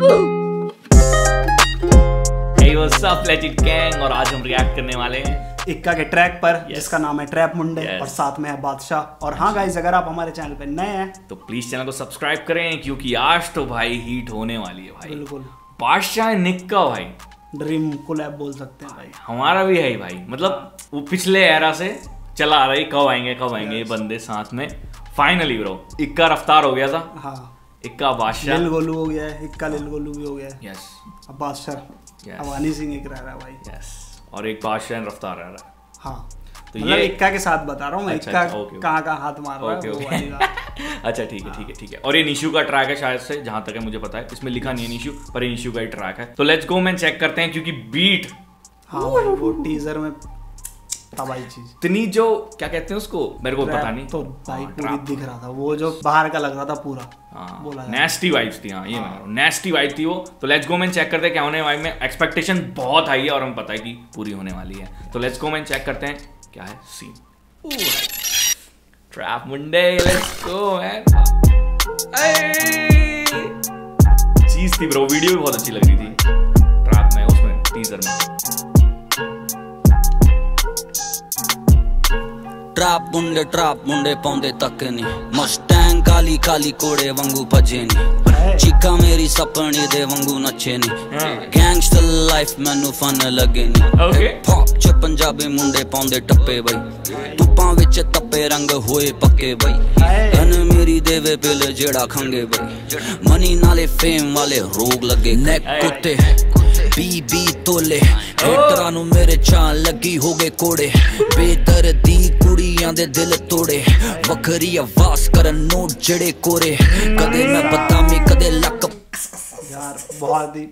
Hey, what's up, Legit Gang? और आज हम रिएक्ट करने वाले हैं। इक्का के ट्रैक पर Yes. जिसका नाम है ट्रैप मुंडे Yes. और साथ में है बादशाह। और हाँ गाइज़ अगर आप हमारे चैनल पे नए हैं तो प्लीज़ चैनल को सब्सक्राइब करें क्योंकि आज तो भाई हीट होने वाली है भाई। बिल्कुल। बादशाह निक्का भाई। ड्रीम कोलैब बोल सकते हैं भाई। हमारा भी है भाई। मतलब वो पिछले एरा से चला आ रही कब आएँगे कब आएँगे ये बंदे साथ में। फाइनली ब्रो इक्का रफ्तार हो गया था। हाँ। इक्का बादशाह। लिल गोलू हो गया है इक्का लिल गोलू भी हो गया। है यस अब बादशाह हनी सिंह एक रह रहा है भाई। यस और एक बादशाह रफ्तार रह रहा है। हाँ। तो मतलब ये- इक्का के साथ बता रहा हूँ मैं अच्छा, इक्का अच्छा। कहाँ कहाँ हाथ मार रहा है। अच्छा ठीक है ठीक है ठीक है। और ये निशु का ट्रैक है शायद से जहाँ तक है मुझे पता है। इसमें लिखा नहीं है निशु पर ये निशु का ही ट्रैक है। तो लेट्स गो मैन चेक करते हैं क्योंकि बीट हाँ वो टीजर में तबाही चीज़। इतनी जो क्या कहते हैं उसको? मेरे को पता नहीं। तो भाई हाँ, पूरी दिख रहा था। वो जो बाहर का लग रहा था पूरा। नेस्टी वाइब्स थी हाँ ये मैं नेस्टी वाइब थी वो। तो लेट्स गो मैन चेक करते हैं क्या होने वाली में एक्सपेक्टेशन बहुत हाई है और हमें पता है कि पूरी होने वाली है। तो लेट्स गो मैन चेक करते हैं क्या है सीन ट्रैप मुंडे लेट्स गो मैन चीज़ थी ब्रो वीडियो भी बहुत अच्छी लग रही थी। ट्रैप में उसमें टीजर में। ਟਰਾਪ ਮੁੰਡੇ ਟਰਾਪ ਮੁੰਡੇ ਪਾਉਂਦੇ ਤੱਕ ਨਹੀਂ ਮਸਟੈਂਗ ਕਾਲੀ ਕਾਲੀ ਕੋੜੇ ਵਾਂਗੂ ਭਜੇ ਨਹੀਂ ਚੀਕਾਂ ਮੇਰੀ ਸਪਣੀ ਦੇ ਵਾਂਗੂ ਨੱਚੇ ਨਹੀਂ ਗੈਂਗਸਟਰ ਲਾਈਫ ਮੈਨੂੰ ਫਨ ਲੱਗੇ. ਨਹੀਂ ਪੌਪ ਚ ਪੰਜਾਬੀ ਮੁੰਡੇ ਪਾਉਂਦੇ ਟੱਪੇ ਬਈ। ਧੁੱਪਾਂ ਵਿੱਚ ਤੱਪੇ ਰੰਗ ਹੋਏ ਪੱਕੇ ਬਈ। ਗਨ ਮੇਰੀ ਦੇਵੇ ਬਿਲ ਜਿਹੜਾ ਖੰਗੇ ਬਈ। ਮਨੀ ਨਾਲੇ ਫੇਮ ਵਾਲੇ ਰੋਗ ਲੱਗੇ। ਨੈਕ ਕੁੱਤੇ ਬੀ ਬੀ ਤੋਲੇ ਹੈਟਰਾਂ ਨੂੰ ਮੇਰੇ ਚਾਂ ਲੱਗੀ ਹੋਗੇ ਕੋੜੇ। ਬੇਦਰਦੀ ਕੁੜੀਆਂ ਦੇ ਦਿਲ ਤੋੜੇ, ਵੱਖਰੀ ਆਵਾਜ਼ ਕਰਨ ਨੋਟ ਜਿਹੜੇ ਕੋਰੇ। ਕਦੇ ਮੈਂ ਬਤਾਮੀ ਕਦੇ ਲੱਕ ਯਾਰ ਬਹੁਤ ਹੀ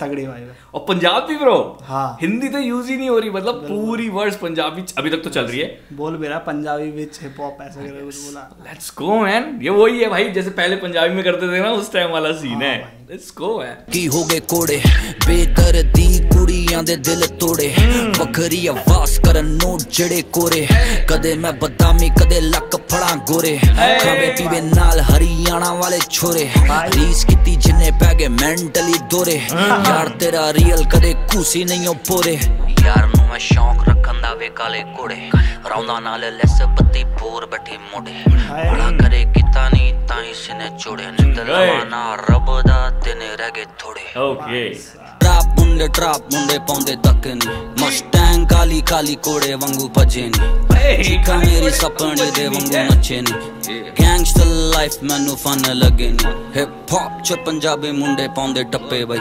तगड़े भाई और पंजाब भी ब्रो हाँ। हिंदी तो यूज़ ही नहीं हो रही मतलब पूरी वर्ष पंजाबी अभी तक तो चल रही है। बोल मेरा पंजाबी विच हिप हॉप ऐसा करके कुछ बोला। लेट्स गो मैन ये वही है भाई जैसे पहले पंजाबी में करते थे ना उस टाइम वाला सीन हाँ है लेट्स गो मैन की हो गए कोड़े बेदर्दी ਕੁੜੀਆਂ ਦੇ ਦਿਲ ਤੋੜੇ ਵੱਖਰੀ ਆਵਾਜ਼ ਕਰਨ ਨੂੰ ਜਿਹੜੇ ਕੋਰੇ ਕਦੇ ਮੈਂ ਬਦਾਮੀ ਕਦੇ ਲੱਕ ਫੜਾਂ ਗੋਰੇ ਖਾਵੇ ਪੀਵੇ ਨਾਲ ਹਰਿਆਣਾ ਵਾਲੇ ਛੋਰੇ ਰੀਸ ਕੀਤੀ ਜਿੰਨੇ ਪੈ ਗਏ ਮੈਂਟਲੀ ਦੋਰੇ ਯਾਰ ਤੇਰਾ ਰੀਅਲ ਕਦੇ ਖੂਸੀ ਨਹੀਂ ਉਹ ਪੋਰੇ ਯਾਰ ਨੂੰ ਮੈਂ ਸ਼ੌਂਕ ਰੱਖਣ ਦਾ ਵੇ ਕਾਲੇ ਕੋੜੇ ਰੌਂਦਾ ਨਾਲ ਲੈਸ ਪੱਤੀ ਪੂਰ ਬੈਠੀ ਮੋੜੇ ਬੜਾ ਕਰੇ ਕੀਤਾ ਨਹੀਂ ਤਾਂ ਹੀ ਸਿਨੇ ਚੋੜੇ ਨਿੰਦ ਲਵਾਨਾ ਰੱਬ ਦਾ ਦਿਨ ਰਹਿ ਗਏ ਥੋੜੇ ओके ਟਰਾਪ ਮੁੰਡੇ ਟਰਾਪ ਮੁੰਡੇ ਪਾਉਂਦੇ ਤੱਕ ਨਹੀਂ ਮਸਟੈਂਗ ਕਾਲੀ ਕਾਲੀ ਕੋੜੇ ਵਾਂਗੂ ਭਜੇ ਨਹੀਂ ਚੀਕਾਂ ਮੇਰੀ ਸਪਣੇ ਦੇ ਵਾਂਗੂ ਨੱਚੇ ਨਹੀਂ ਗੈਂਗਸਟਰ ਲਾਈਫ ਮੈਨੂੰ ਫਨ ਲੱਗੇ ਨਹੀਂ ਹਿਪ ਹੌਪ ਚ ਪੰਜਾਬੀ ਮੁੰਡੇ ਪਾਉਂਦੇ ਟੱਪੇ ਬਈ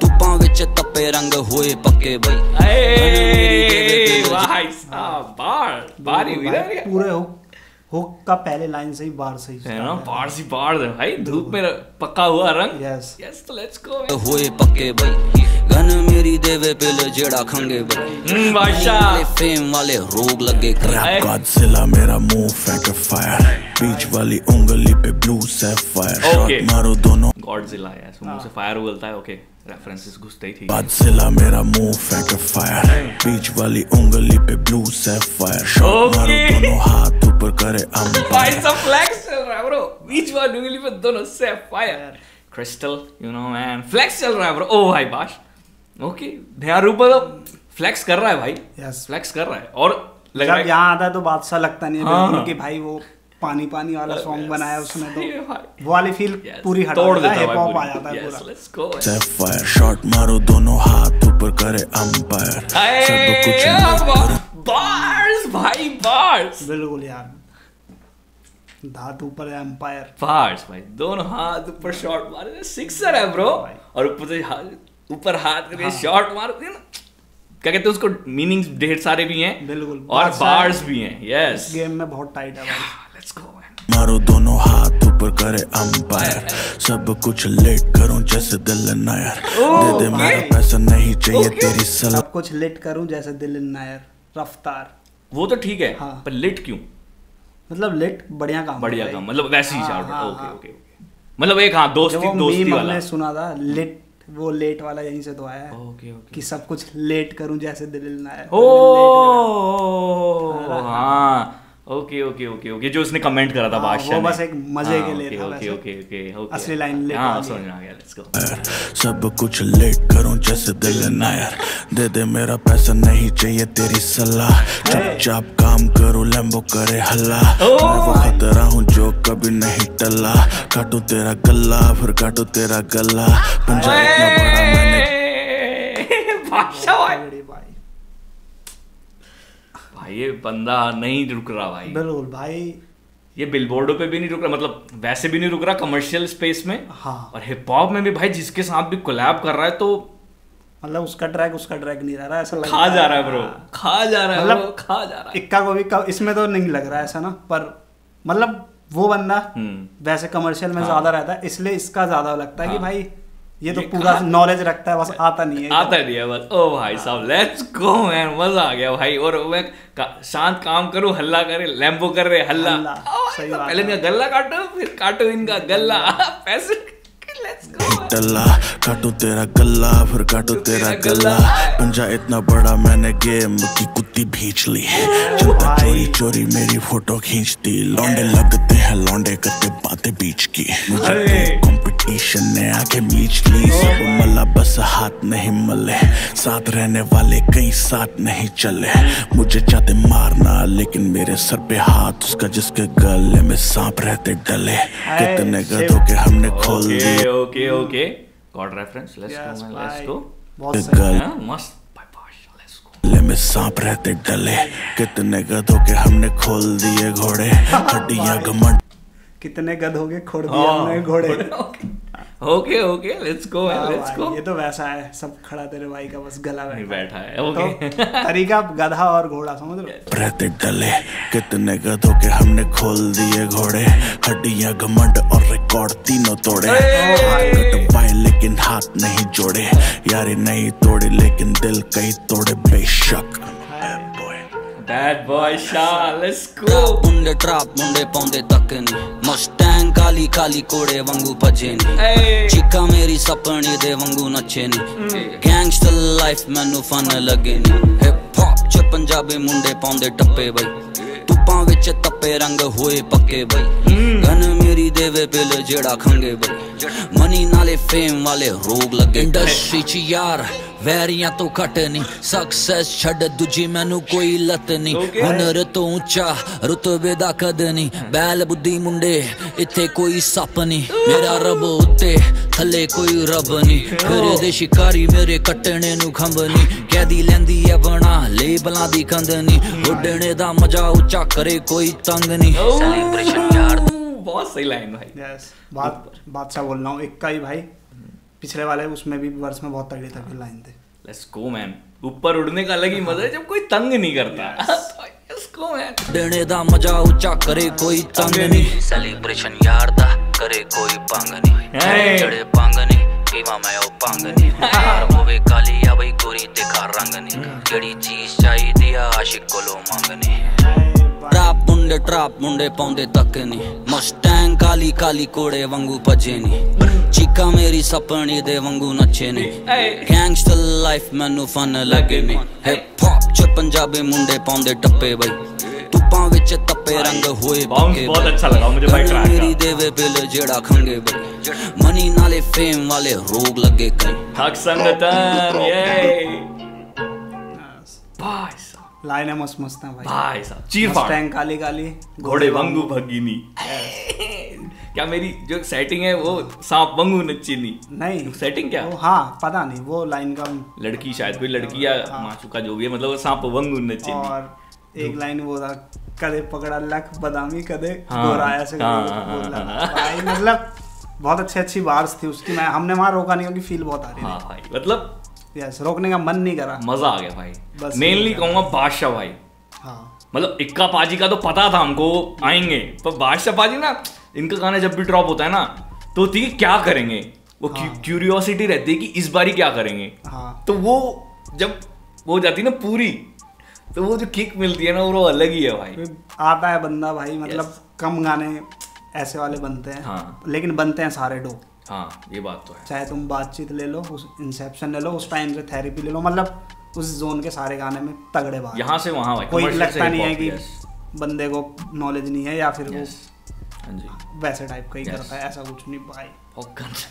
ਧੁੱਪਾਂ ਵਿੱਚ ਤੱਪੇ ਰੰਗ ਹੋਏ ਪੱਕੇ ਬਈ भाई साहब बाढ़ बारी हुई ना भाई पूरे हुक हुक का पहले लाइन से ही बार से ही है ना बाढ़ सी बाढ़ है भाई धूप में पक्का हुआ रंग यस यस तो लेट्स गो ਹੋਏ ਪੱਕੇ ਬਈ गन मेरी देवे पिल जेड़ा खंगे बे हम्म, बादशाह। फेम वाले रोग लगे गॉडजिला मेरा मुँह फैट फायर बीच वाली उंगली पे ब्लू सैफायर शॉट मारो दोनों। गॉडजिला है सो मुँह से फायर उगलता है? ओके रेफरेंसेस घुसते ही थी गॉडजिला मेरा मुँह फैट फायर बीच वाली उंगली पे ब्लू सैफायर शॉट मारो दोनों हाथ ऊपर करे अम भाई सब फ्लैक्स चल रहा है ब्रो बीच वाली उंगली पे दोनों sapphire crystal you know man flex चल रहा है ब्रो ओ भाई बाश ओके ध्यान रूप फ्लेक्स कर रहा है भाई। यस फ्लेक्स कर रहा है। और लग रहा जब है यहाँ आता है तो बादशाह लगता नहीं है हाँ। कि भाई वो पानी पानी वाला सॉन्ग बनाया उसने तो। वो वाली फील पूरी हटा तोड़ देता है हॉप आ जाता है पूरी। Let's go. सैफायर शॉट मारो दोनों हाथ ऊपर करे अंपायर सब कुछ Hey, भाई bars बिल्कुल यार। धात ऊपर है एम्पायर bars भाई। दोनों हाथ ऊपर शॉट मारे। सिक्सर है ब्रो और ऊपर से हाथ- ऊपर हाथ करके शॉट मारते हैं ना क्या कहते हैं उसको मीनिंग्स ढेर सारे भी हैं बिल्कुल। और बार्स भी हैं यस गेम में बहुत टाइट है लेट्स गो मारो दोनों हाथ ऊपर करे अंपायर सब कुछ लेट करूँ जैसे दिल नायर। दे दे मेरा पैसा नहीं चाहिए तेरी सलाह। सब कुछ लेट करूँ जैसे दिल नायर रफ्तार। वो तो ठीक है हाँ। पर लिट क्यों? मतलब लेट बढ़िया काम बढ़िया काम मतलब वैसे ही हाँ, शार्ट हाँ, ओके हाँ। ओके ओके मतलब एक हाँ दोस्ती दोस्ती वाला। सुना था लेट वो लेट वाला यहीं से तो आया है ओके ओके कि सब कुछ लेट करूँ जैसे दिल ना आया। ओ हाँ। हाँ ओके ओके ओके ओके जो उसने कमेंट करा था हाँ, बादशाह वो बस एक मज़े के हाँ, लिए था ओके ओके ओके ओके असली line ले हाँ। समझ आ गया। लेट्स गो सब कुछ लेट करूँ जैसे दिल नायर। दे दे मेरा पैसा नहीं चाहिए तेरी सलाह। चुपचाप काम करूँ लैम्बो करे हल्ला। मैं वो खतरा हूँ जो कभी नहीं टला। काटू तेरा गला फिर काटू तेरा गला। पंजा इतना बड़ा मैंने बादशाह भाई ये बंदा नहीं रुक रहा भाई। बिल्कुल भाई। ये बिलबोर्डों पे भी नहीं रुक रहा मतलब वैसे भी नहीं रुक रहा कमर्शियल स्पेस में। हाँ। और हिप हॉप में भी भाई जिसके साथ भी कोलैब कर रहा है तो मतलब उसका ट्रैक उसका ट्रैक नहीं रह रहा ऐसा खा जा रहा है ब्रो खा जा रहा है मतलब खा जा रहा है। इक्का को भी इसमें तो नहीं लग रहा है ऐसा ना पर मतलब वो बंदा हम्म। वैसे कमर्शियल में हाँ। ज़्यादा रहता है इसलिए इसका ज़्यादा लगता है कि हाँ। भाई ये तो पूरा नॉलेज रखता है बस आता नहीं है। आता नहीं है बस। ओ भाई साहब लेट्स गो मैन मज़ा आ गया भाई। और मैं का, शांत काम करूँ हल्ला करे लैम्बो कर रहे हल्ला। हल्ला, सही बात पहले है। इनका गल्ला काटो फिर काटो इनका गल्ला पैसे लेट्स गो टल्ला काटू तेरा गला फिर काटू तेरा तेरा गला। गला। पंजा इतना बड़ा मैंने गेम की कुत्ती भींच ली। जनता चोरी चोरी मेरी फ़ोटो खींचती। लौंडे लगते हैं लौंडे करते बातें बीच की। मुझे अरे। कंपटीशन ने आके बीच ली सब मला बस हाथ नहीं मले। साथ रहने वाले कई साथ नहीं चले। मुझे चाहते मारना लेकिन मेरे सर पे हाथ उसका जिसके गले में सांप रहते डले। कितने। गधों के हमने खोल दिए। Okay okay okay god reference let's go let's go बहुत सही गल हाँ, मस्त में सांप रहते डले। कितने गधों के हमने खोल दिए घोड़े? हड्डियाँ घमंड कितने गधों के खोड़ दिए हमने घोड़े? ओके ओके लेट्स गो हाँ लेट्स गो ये तो वैसा है सब खड़ा तेरे भाई का बस गला नहीं बैठा है। बैठा है ओके तो तरीका गधा और घोड़ा समझ हो? रहते डले कितने गधों के हमने खोल दिए घोड़े? हड्डियाँ घमंड और रिकॉर्ड तीनों तोड़े। कटवाए लेकिन हाथ नहीं जोड़े। यारी नहीं तोड़े लेकिन दिल कई तोड़े बेशक। ਬੈਡ ਬॉय ਸ਼ਾ ਲੈਟਸ ਗੋ ਮੁੰਡੇ ਟਰੈਪ ਮੁੰਡੇ ਪਾਉਂਦੇ ਤੱਕਨ ਮਸਟੈਂਗ ਕਾਲੀ ਕਾਲੀ ਕੋੜੇ ਵਾਂਗੂ ਭਜੇ ਨੇ ਚਿੱਕਾ ਮੇਰੀ ਸੁਪਨੇ ਦੇ ਵਾਂਗੂ ਨੱਚੇ ਨੇ ਗੈਂਗਸਟਰ ਲਾਈਫ ਮੈਨੂੰ ਫਨ ਲੱਗੇ ਨੇ ਹਿਪ ਹੌਪ ਚ ਪੰਜਾਬੀ ਮੁੰਡੇ ਪਾਉਂਦੇ ਟੱਪੇ ਬਈ ਤੁੱਪਾਂ ਵਿੱਚ ਤੱਪੇ ਰੰਗ ਹੋਏ ਪੱਕੇ ਬਈ ਗਨ ਮੇਰੀ ਦੇਵੇ ਬਿਲ ਜਿਹੜਾ ਖੰਗੇ ਬਈ ਮਨੀ ਨਾਲੇ ਫੇਮ ਵਾਲੇ ਰੋਗ ਲੱਗੇ ਇੰਡਸਟਰੀ ਚ ਯਾਰ ਵੈਰੀਆਂ ਤੋਂ ਘੱਟ ਨਹੀਂ ਸਕਸੈਸ ਛੱਡ ਦੂਜੀ ਮੈਨੂੰ ਕੋਈ ਲੱਤ ਨਹੀਂ Okay. ਹੁਨਰ ਤੋਂ ਉੱਚਾ ਰੁਤਬੇ ਦਾ ਕਦ ਨਹੀਂ ਬੈਲ ਬੁੱਧੀ ਮੁੰਡੇ ਇੱਥੇ ਕੋਈ ਸੱਪ ਨਹੀਂ ਮੇਰਾ ਰੱਬ ਉੱਤੇ ਥੱਲੇ ਕੋਈ ਰੱਬ ਨਹੀਂ ਫਿਰੇ ਦੇ ਸ਼ਿਕਾਰੀ ਮੇਰੇ ਕੱਟਣੇ ਨੂੰ ਖੰਭ ਨਹੀਂ ਕੈਦੀ ਲੈਂਦੀ ਐ ਬਣਾ ਲੇਬਲਾਂ ਦੀ ਕੰਧ ਨਹੀਂ ਉੱਡਣੇ ਦਾ ਮਜ਼ਾ ਉੱਚਾ ਕਰੇ ਕੋਈ ਤੰਗ ਨਹੀਂ ਸੈਲੀਬ੍ਰੇਸ਼ਨ ਯਾਰ बहुत सही लाइन भाई यस बात बादशाह बोल रहा हूँ इक्का ही भाई पिछले वाले उसमें भी वर्ष में बहुत तगड़ी तगड़ी लाइन थे लेट्स गो मैन ऊपर उड़ने का अलग ही मज़ा है जब कोई तंग नहीं करता। इसको तो मैन देने दा मज़ा ऊँचा करे कोई तंग नहीं। सेलिब्रेशन यार दा करे कोई पंग नहीं। चढ़े पंग नहीं पीवा मैं ओ पंग नहीं। यार होवे काली या भाई गोरी दिखा रंग नहीं। hmm. जड़ी चीज़ चाहिदी आ आशिक कोलो मंग नहीं। ट्रैप मुंडे ट्रैप मुंडे पाउंदे तक नहीं। मस्त गैंग काली काली कोड़े वंगू पजे नी। चीका मेरी सपनी दे वंगू नचे नी। गैंगस्टर लाइफ मैनु फन लगे नी। हिप हॉप च पंजाबी मुंडे पौंदे टप्पे भाई तूपा विच तप्पे रंग हुए बाउंस बहुत अच्छा लगा मुझे भाई ट्रैक मेरी देवे बिल जेड़ा खंगे भाई मनी नाले फेम वाले रोग लगे कई। हक संगतन ये. लाइनें मस्त मस्त हैं भाई। भाई साहब चीर फाड़। मस्टैंग काली काली। घोड़े वंगू भगिनी। क्या मेरी जो सेटिंग है वो सांप वंगू नच्चिनी? नहीं। सेटिंग क्या? वो हाँ पता नहीं वो लाइन का लड़की शायद कोई लड़की या माचुका जो भी है मतलब वो सांप वंगू नच्चिनी। और एक लाइन वो था कदे पकड़ा लख बदामी कदे हाँ, गोरा ऐसे हाँ, करके हाँ, हाँ, भाई मतलब बहुत अच्छी अच्छी बार्स थी उसकी। मैं हमने वहाँ रोका नहीं क्योंकि फील बहुत आ रही हाँ भाई मतलब थी यस रोकने का मन नहीं करा। मज़ा आ गया भाई। मेनली कहूँगा बादशाह भाई। हाँ। मतलब इक्का पाजी का तो पता था हमको आएँगे। पर बादशाह पाजी ना इनका गाना जब भी ड्रॉप होता है ना तो होती है क्या करेंगे? वो क्यूरियोसिटी रहती है कि इस बारी क्या करेंगे? हाँ। तो वो जब वो हो जाती है ना पूरी तो वो जो किक मिलती है ना वो अलग ही है भाई। आता है बंदा भाई मतलब कम गाने ऐसे वाले बनते हैं। हाँ। लेकिन बनते हैं सारे डो। हाँ ये बात तो है। चाहे तुम बातचीत ले लो उस इंसेप्शन ले लो उस टाइम से थेरेपी ले लो मतलब उस जोन के सारे गाने में तगड़े बात यहाँ से वहाँ कोई लगता नहीं है कि बंदे को नॉलेज नहीं है या फिर Yes. हाँ वो वैसे टाइप का ही करता है ऐसा कुछ नहीं भाई।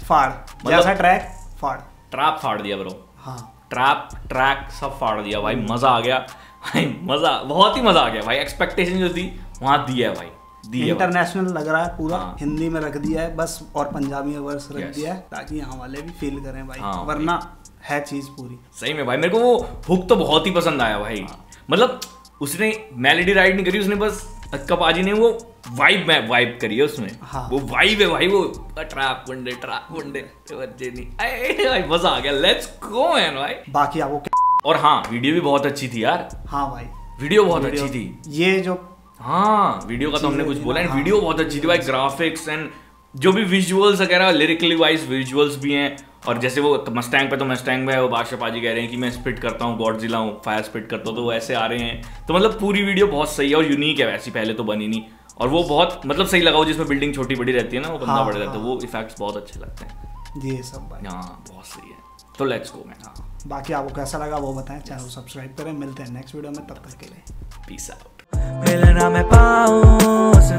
फाड़। मतलब- जैसा ट्रैक फाड़। ट्रैप फाड़ दिया ब्रो हाँ। ट्रैप ट्रैक सब फाड़ दिया भाई मज़ा आ गया। भाई मज़ा बहुत ही मज़ा आ गया भाई। एक्सपेक्टेशन जो थी वहाँ दी है भाई। इंटरनेशनल लग रहा है पूरा। हाँ। हिंदी में रख दिया है बस और पंजाबी में वर्स रख दिया है ताकि यहाँ वाले भी फील करें भाई हाँ, वरना है चीज़ पूरी। सही में भाई मेरे को वो हुक तो बहुत ही पसंद आया भाई। मतलब उसने मेलेडी राइड नहीं करी उसने बस अक्का ने वो वाइब में वाइब करी है उसमें। हाँ। वो वाइब है भाई वो ट्रैप वनडे ट्रैप वनडे बच्चे नहीं। अरे भाई मज़ा आ गया। लेट्स गो मैन भाई। बाकी आपको और हाँ वीडियो भी बहुत अच्छी थी यार। हाँ भाई। वीडियो बहुत वीडियो- अच्छी थी। ये जो हाँ वीडियो का तो हमने कुछ बोला ना, है हाँ। वीडियो बहुत अच्छी थी भाई ग्राफिक्स एंड जो भी विजुअल्स वगैरह लिरिकली वाइज विजुअल्स भी हैं। और जैसे वो मस्टैंग पे तो मस्टैंग में वो बादशाह पाजी कह रहे हैं कि मैं स्पिट करता हूँ गॉडजिला हूँ फायर स्पिट करता हूँ तो वो ऐसे आ रहे हैं। तो मतलब पूरी वीडियो बहुत सही है और यूनिक है वैसी पहले तो बनी नहीं। और वो बहुत मतलब सही लगा वो जिसमें बिल्डिंग छोटी बड़ी रहती है ना वो बंदा हाँ, बड़े रहता है हाँ। वो इफेक्ट्स बहुत अच्छे लगते हैं। ये सब हाँ बहुत सही है। तो लेट्स गो मैन हाँ। बाकी आपको कैसा लगा वो बताएँ चैनल सब्सक्राइब करें मिलते हैं नेक्स्ट वीडियो में तब तक के लिए। Peace out Milena me pausa